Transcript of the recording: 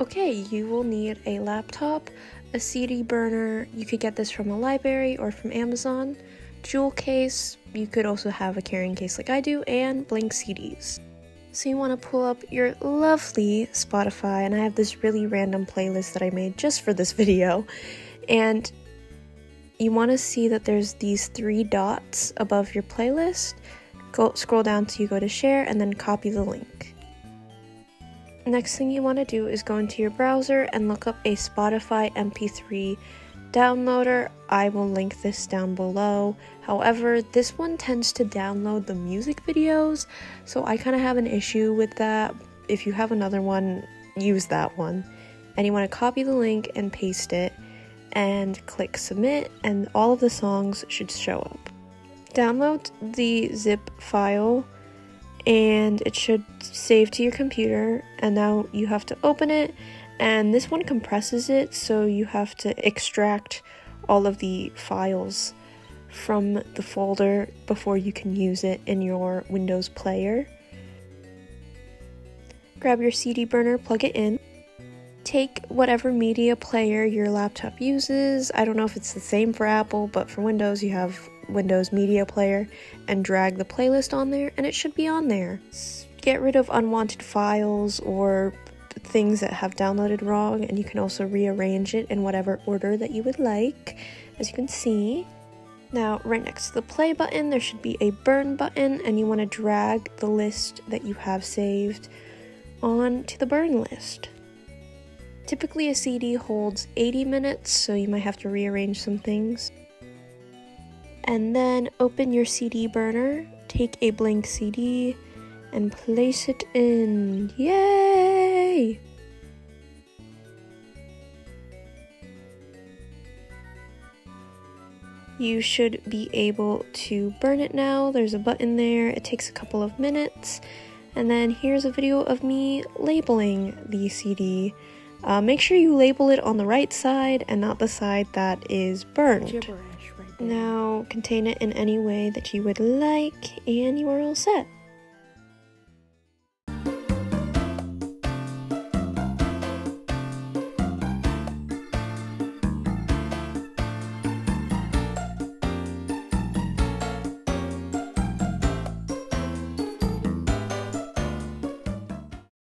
Okay, you will need a laptop, a CD burner, you could get this from a library or from Amazon, jewel case, you could also have a carrying case like I do, and blank CDs. So you want to pull up your lovely Spotify, and I have this really random playlist that I made just for this video. And you want to see that there's these three dots above your playlist. Go scroll down till you go to share and then copy the link. Next thing you want to do is go into your browser and look up a Spotify MP3 downloader. I will link this down below. However, this one tends to download the music videos, so I kind of have an issue with that. If you have another one, use that one. And you want to copy the link and paste it and click submit, and all of the songs should show up. Download the zip file and it should save to your computer, and now you have to open it and this one compresses it so you have to extract all of the files from the folder before you can use it in your Windows player. Grab your CD burner, plug it in. Take whatever media player your laptop uses. I don't know if it's the same for Apple, but for Windows you have Windows Media Player and drag the playlist on there and it should be on there. Get rid of unwanted files or things that have downloaded wrong and you can also rearrange it in whatever order that you would like as you can see. Now right next to the play button there should be a burn button and you want to drag the list that you have saved on to the burn list. Typically a CD holds 80 minutes so you might have to rearrange some things and then open your CD burner take a blank CD and place it in. Yay! You should be able to burn it now. There's a button there. It takes a couple of minutes. And then here's a video of me labeling the CD. Uh, make sure you label it on the right side and not the side that is burned. Gibberish now contain it in any way that you would like and you are all set.